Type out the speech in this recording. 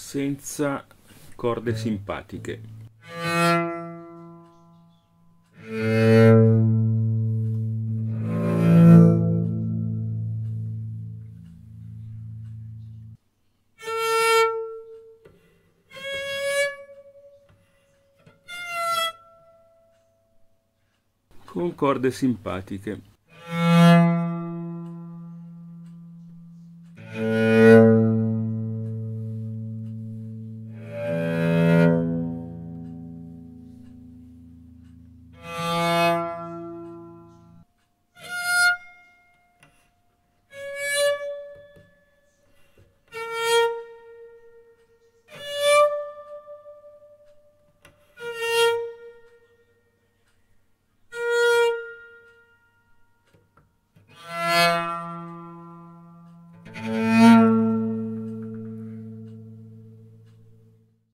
senza corde eh. simpatiche. con corde simpatiche.